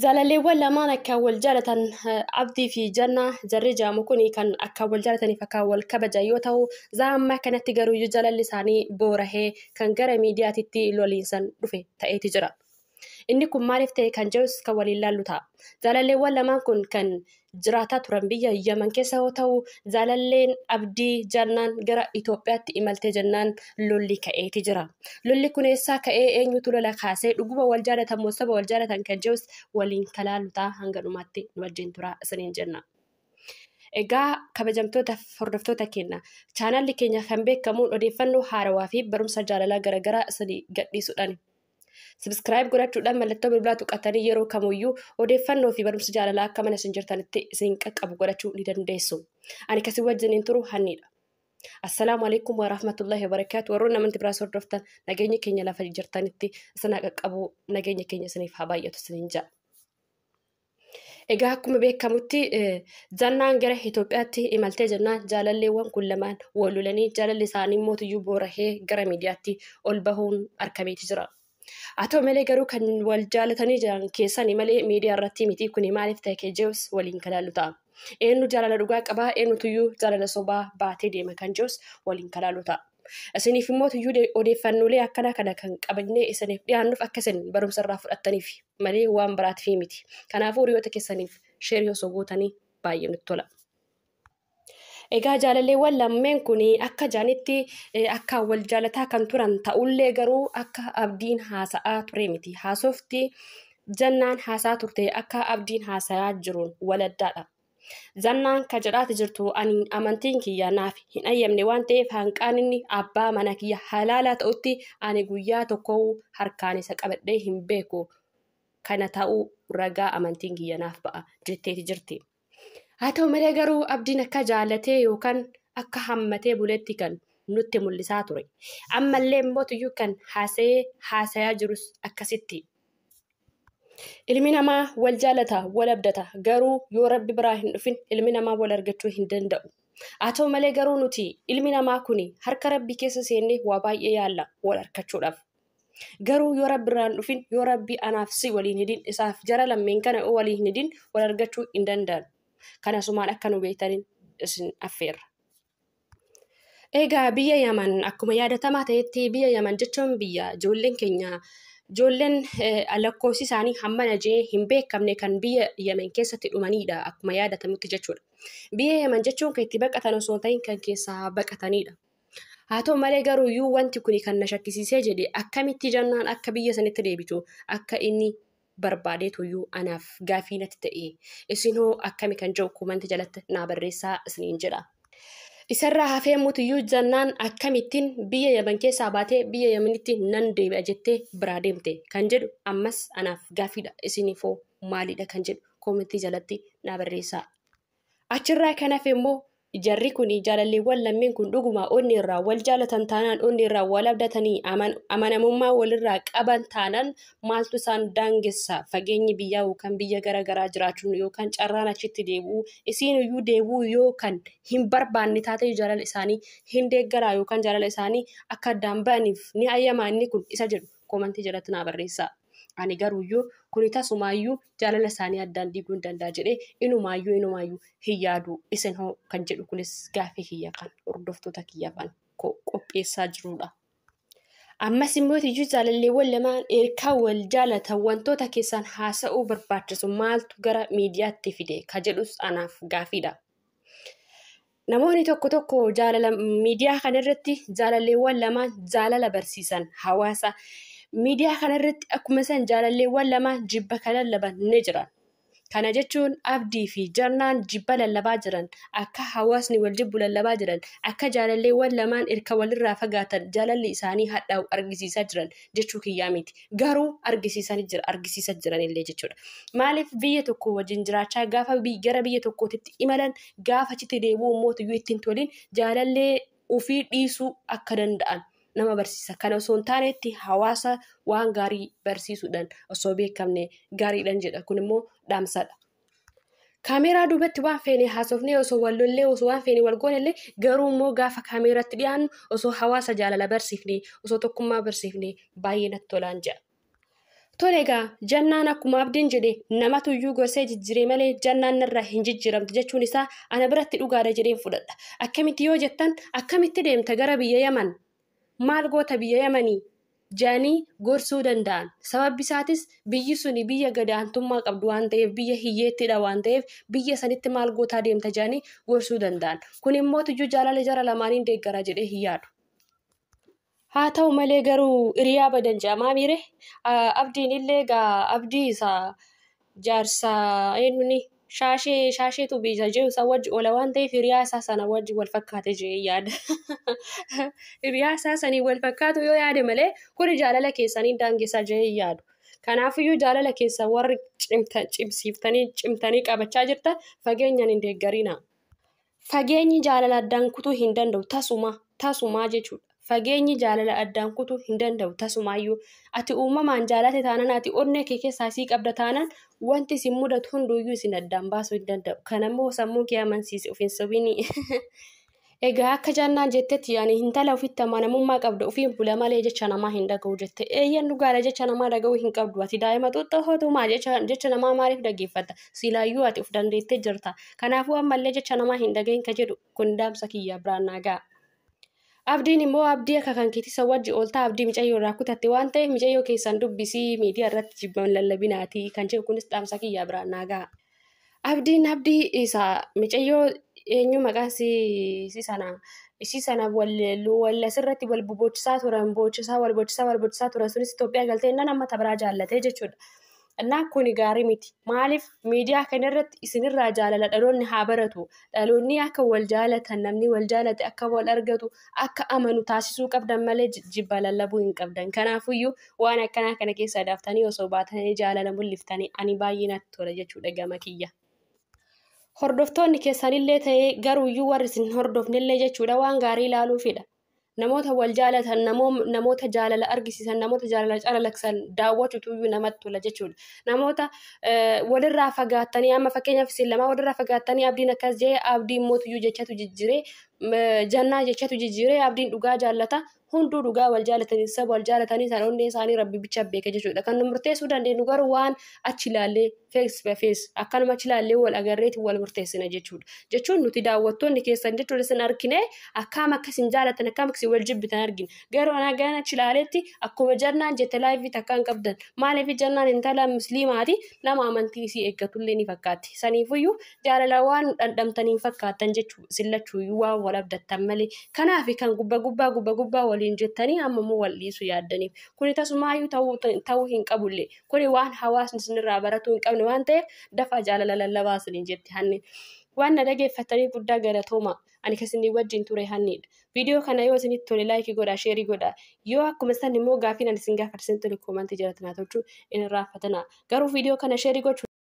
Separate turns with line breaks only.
Jaalalleewwan lamaan akkaan wal jaalatan abdii fi jannaa jarri jaamu kun kan akkaan wal jaalataniif akkaan wal kabajan yoo ta'u, zaamma kanatti garuu jaalalli isaanii boorahee kan gara miidiyaatitti loliinsan dhufe ta'eeti jira. Inni kun maaliif ta'e kan jedhus kan waliin laallu ta'a. Jaalalleewwan lamaan kun kan jiraataa turan biyya Yaman keessa yoo ta'u, jaalalleen abdii jannaan gara Itoophiyaatti imaltee jennaan lolli ka'eeti jira. Lolli kun eessaa ka'ee eenyutu lola kaasee dhuguma wal jaalatan moo saba wal jaalatan kan jedhus waliin kalaallu ta'a hanga dhumaatti nu wajjin tura isiniin jenna. Egaa kabajamtoota hordoftoota keenya chaanaalli keenya kan beekamuun odeeffannoo haarawaa fi barumsa jaalalaa garaagaraa isinii gadhiisuudhaan. Subscribe godhachuudhaan mallattoo bilbilaa tuqatanii yeroo kamuyyuu odeeffannoo fi barumsa jaalalaa akka mana isin jirtanitti isin qaqqabu godhachuu ni dandeessu. Ani kasii wajjiniin turu hannidha. Assalaamu alaikum wa rahmatullahi wa barakaatu. Warroonni amantii biraas hordoftan nageenya keenya lafa jirtanitti isin qaqqabu nageenya keenya isiniif haa baay'atu isiniin ja'a. Egaa akkuma beekamutti jannaan gara Itoophiyaatti imaltee jennaan jaalalleewwan kun lamaan wal lolanii jaalalli isaanii mootiyyuu boorahee gara miidiyaatti ol bahuun argameeti jira. Haa ta'u malee garuu kan wal jaalatanii jiran keessanii malee miidiyaa irratti miti kun maaliif ta'e keejjeus waliin kalaallu ta'a. Eenyu jaalala dhugaa qabaa eenyutuyyuu jaalala sobaa baatee deema kan jedhus waliin kalaallu ta'a. Isiniif immoo tuyyuu odeeffannoolee akkana kana kan qabannee isiniif dhiyaannuuf akka isin barumsa irraa fudhattaniif malee waan biraatiif miti. Kanaafuu hiriyoota keessaniif sheerii osoo gootanii baay'ee nutti tola. Egaa jaalalleewwan lammeen kun akka jaanitti akka wal jaalataa kan turan ta'ullee garuu akka abdiin haasa'aa ture miti. Haasofti jannaan haasaa turte akka abdiin haasa'aa jiruun waladdaadha. Jannaan kan jedhaati jirtu amantiin kiyya naaf hin ayyamne waan ta'eef hanqaan inni abbaa mana kiyya halaalaa ta'utti ani guyyaa tokko harkaan isa qabadhee hin beeku kana ta'uu ragaa amantiin kiyya naaf ba'a jetteeti jirti. Haa ta'u malee garuu abdiin akka jaalatee yookaan akka hammatee buletti kan nutti mul'isaa ture. Ammallee mootiyyuu kan haasa'ee haasayaa jirus akkasitti. Ilmi namaa wal jaalata, wal abdata. Garuu yoo rabbi biraa hin dhufin ilmi namaa wal argachuu hin danda'u. Haa ta'u malee garuu nuti ilmi namaa kun harka rabbii keessa seennee waa baay'ee yaalla wal argachuudhaaf. Garuu yoo rabbi irraa hin dhufin yoo rabbi anaaf si waliin hidin isaaf jara lammeen kana waliin hidin wal argachuu hin danda'an. Kanasumaan akka nu beektaniin isin affeerra. Egaa biyya Yaman akkuma yaadatamaa ta'etti biyya Yaman jechuun biyya ijoolleen keenya ijoolleen lakkoofsi isaanii hammana jee hin beekamne kan biyya Yaman keessatti dhumanidha akkuma yaadatamutti jechuudha. Biyya Yaman jechuun kan itti baqatan osoo ta'in kan keessaa baqatanidha. Haa ta'u malee garuu iyyuu wanti kun kan na shakkisiisee jedhe akkamitti jannaan akka biyya sanitti deebitu akka inni barbaadeetuyyuu anaaf gaafii natti ta'e isin hoo akkami kan jiru kumanti jalatti naa barreessaa isiniin jedha. Isarraa hafee muutiyyuu jannaan akkamittiin biyya yaman keessaa baatee biyya yamanitti nan deebi'a jettee biraa deemte kan jedhu ammas anaaf gaafiidha isiniifoo maalidha kan jedhu koomentii jalatti naa barreessaa. Achirraa kan hafe immoo jarri kun jaalalleewwan lammeen kun dhuguma onni irraa wal jaalatan taanaan onni irraa wal abdatanii amanamummaa walirraa qaban taanaan maaltu isaan daangessa fageenyi biyyaa yookaan biyya garaagaraa jiraachuun yookaan carraan achitti deebi'uu isiin iyyuu deebi'uu yookaan hin barbaanne taatee jaalala isaanii hin deeggaraa yookaan jaalala isaanii akka addaan ba'aniif ni ayyamaa inni kun isa jedhu koomantii jalatti naa barreessaa. Ani garuuyyuu kuni tasumaayyuu jaalala isaanii addaan diiguu hin danda'a jedhee inumaayyuu inumaayyuu hin yaadu isin hoo kan jedhu kunis gaafii kiyya kan hordoftoota kiyya kan qopheessaa jirudha. Ammas immoo iyyuu jaalalleewwan lamaan ergaa wal jaalatan wantoota keessaan haasa'uu barbaachisu maaltu gara miidiyaatti fide ka jedhus anaaf gaafiidha. Namoonni tokko tokko jaalala miidiyaa kanarratti jaalalleewwan lamaan jaalala barsiisan hawaasa. Miidiyaa kanarratti akkuma isaan jaalalleewwan lamaan jibba kan lallaban ni jiran. Kana jechuun abdii fi jannaan jibba lallabaa jiran akka hawaasni wal jibbu lallabaa jiran akka jaalalleewwan lamaan erga walirraa fagaatan jaalalli isaanii hadhaa'u argisiisaa jiran jechuu kiyyaa miti. Garuu argisiisaa jiran illee jechuudha. Maaliif biyya tokko wajjin jiraachaa gaafa gara biyya tokkootitti imalan gaafa achitti deebi'u mootiyyuu ittiin toliin jaalallee ofii dhiisuu akka danda'an nama barsiisa. Kana osoo hin taanetti hawaasa waan gaarii barsiisuudhaan osoo beekamne gaariidhaan jedha. Kun immoo dhaamsadha. Kaameeraa duubatti waan feene haasofnee osoo wal lollee osoo waan feene wal goonellee garuu immoo gaafa kaameeraatti dhiyaannu osoo hawaasa jaalala barsiifnee osoo tokkummaa barsiifnee baay'ee natti tolaan jedha. Tole egaa jannaan akkuma abdiin jedhe namatu iyyuu gorsee jijjiiree malee jannaan narraa hin jijjiiramtu jechuun isaa ana biratti dhugaadha jedheen fudhadha. Akkamitti yoo jettan akkamitti deemta gara biyya Yaman? Maal goota biyya Yamanii? Jaanii gorsuu danda'an. Sababbi isaatis biyyi suni biyya gadaantummaa qabdu waan ta'eef biyya hiyyeettidha waan ta'eef biyya sanitti maal gootaa deemta jaanii gorsuu danda'an. Kun immoo tuyyuu jaalala jara lamaaniin deeggara jedhee hin yaadu. Haa ta'u malee garuu hiriyaa badan jedhamaa miire abdiin illee egaa abdii isaa jaarsa eenyuni shaashee shaasheetu biyya jiru isa wajji oola waan ta'eef hiriyaa isaa sana wajji wal fakkaate jedhee yaada. Hiriyaa isaa sanii wal fakkaatu yoo yaade malee kuni jaalala keessanii daangessaa jedhee yaadu. Kanaafiyyuu jaalala keessa warri cimsiiftanii cimtanii qabachaa jirtan fageenyaan hin deeggarina. Fageenyi jaalala addaan kutuu hin danda'u tasuma tasumaa jechuudha. Fageenyi jaalala addaan kutuu hin danda'u tasumaayyuu. Ati uumamaan jaalate taanaan ati onnee kee keessaa sii qabda taanaan wanti isin mudatu hunduuyyuu isin addaan baasuu hin danda'u. Kanammoo sammuu kee amansiise ofiin sobini. Egaa akka jannaan jettetti yaani intala ofitti amanamummaa qabda ofiin bula malee jecha namaa hin dhaga'u jette. Eeyyan dhugaadha jecha namaa dhaga'uu hin qabdu. Ati daa'ima xuxxoo hootumaa jecha namaa maaliif dhaggeeffatta? Silaayyuu ati of dandeettee jirta. Kanaafuu ammallee jecha namaa hin dhagahin ka jedhu kun daamsa kiyya biraan naa ga'a. Abdiin immoo abdii akka kan keetisa wajji ooltaa abdii micayyoo irraa kutatte waan ta'eef micayyoo keessan dubbisii miidiyaa irratti jibban lallabinaati kan jedhu kunis dhaamsa kiyyaa biraan naa ga'a. Abdiin abdii isaa micayyoo eenyu maqaan si sana isi sana wal asirratti wal boboochisaa turan boochisaa wal boochisaa wal boochisaa turan sunis Itoophiyaa galtee inni nammata biraa jaallatee jechuudha. Innaa kuni gaarii miti. Maaliif miidiyaa kanarratti isinirraa jaalala dhaloonni haa baratu. Dhaloonni akka wal jaalatan namni wal jaalate akka wal argatu akka amanu taasisuu qabdan malee jibba lallabuu hin qabdan. Kanaafuyyuu waan akkanaa kana keessa daaftanii osoo baatanii jaalala mul'iftanii ani baay'ee natti tola jechuudha gama kiyya. Hordoftoonni keessanillee ta'ee garuuyyuu warri isin hordofnillee jechuudha waan gaarii ilaaluufidha. Namoota wal jaalatan namoota jaalala argisiisan namoota jaalala calalaqsan daawwachuutu namatti tola jechuudha. Namoota walirraa fagaattanii amma fakkeenyaaf isin lamaa walirraa fagaattanii abdiin akkas jee abdiin mootiyyuu jechatu jijjiiree jannaa jechatu jijjiiree abdiin dhugaa jaallata hunduu dhugaa wal jaalatanii saba wal jaalatanii sanoonni isaanii rabbi bicha beeka jechuudha. Kan nu murteessuu dandeenyu garuu waan achi ilaallee fees fees akkanuma achi ilaallee wal agarreeti wal murteessina jechuudha. Jechuun nuti daawwattoonni keessan jechuudha isin argine akkaam akka isin jaalatan akkaam akka wal jibbitan argina. Garuu nagaan achi ilaaleetti akkuma jannaan jette laayivii takkaan qabdan maaliif jannaan intala musliimaati nama amantii isii eeggatullee ni fakkaatti. Saniifuyyuu jaalala waan dhandhamtanii fakkaatan jechuudha sillachuuyyuu waan wal abdattan malee. Kanaaf kan gubba gubbaa gubba gubbaa waliin jettanii ammammoo wal dhiisuu yaaddaniif. Kuni tasumaayyuu ta'uu hin qabullee. Kuni waan hawaasni isinirraa baratuu hin qabne waan ta'eef dafaa jaalala lallabaa isiniin jetti hanni. Waan na dhageeffattanii guddaa galatooma. Ani kasinii wajjin ture hannidha. Viidiyoo kana yoo isinitti tole laayikii godhaa, sheerii godhaa. Yoo akkuma san immoo gaafiin ani isin gaafadhe isin tole koomantii jalatti naa tolchuu hin irraanfatinaa. Garuu viidiyoo kana sheerii gochuu